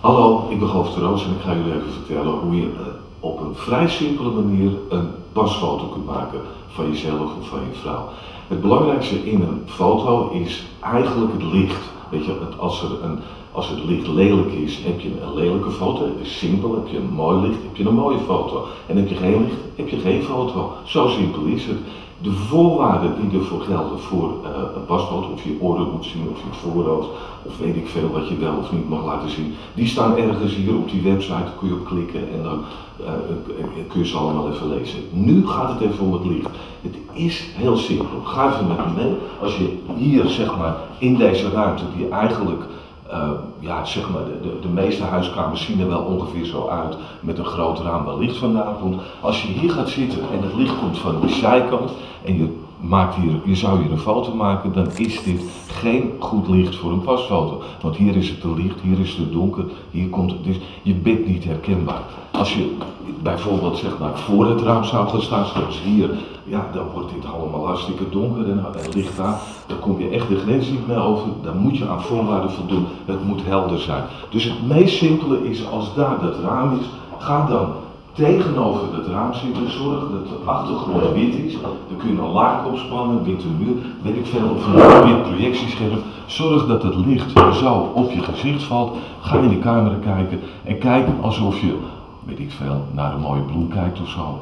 Hallo, ik ben Goof Roos en ik ga jullie even vertellen hoe je eh, op een vrij simpele manier een pasfoto kunt maken van jezelf of van je vrouw. Het belangrijkste in een foto is eigenlijk het licht. Weet je, als, er een, als het licht lelijk is, heb je een lelijke foto. Het is simpel, heb je een mooi licht, heb je een mooie foto. En heb je geen licht, heb je geen foto. Zo simpel is het. De voorwaarden die ervoor gelden voor eh, een pasfoto, of je oren moet zien, of je voorhoofd, of weet ik veel wat je wel of niet mag laten zien, die staan ergens hier op die website, kun je op klikken en dan eh, eh, kun je ze allemaal even lezen. Nu gaat het even om het licht. Het is heel simpel. Ga even met me mee. Als je hier, zeg maar, in deze ruimte, die eigenlijk uh, ja, zeg maar, de, de, de, meeste huiskamers zien er wel ongeveer zo uit met een groot raam waar licht vandaan komt. Als je hier gaat zitten en het licht komt van de zijkant en je, maakt hier, je zou hier een foto maken, dan is dit geen goed licht voor een pasfoto. Want hier is het te licht, hier is het donker, hier komt het, dus je bent niet herkenbaar. Als je bijvoorbeeld zeg maar voor het raam zou gaan staan, zoals hier, ja, dan wordt dit allemaal hartstikke donker en, en licht daar. Dan kom je echt de grens niet meer over. Dan moet je aan voorwaarden voldoen. Het moet helder zijn. Dus het meest simpele is als daar dat raam is, ga dan tegenover het raam zitten, zorg dat de achtergrond wit is. Dan kun je een laag opspannen, witte muur, weet ik veel, of een wit projectiescherm. Zorg dat het licht zo op je gezicht valt. Ga in de camera kijken en kijk alsof je, weet ik veel, naar een mooie bloem kijkt of zo.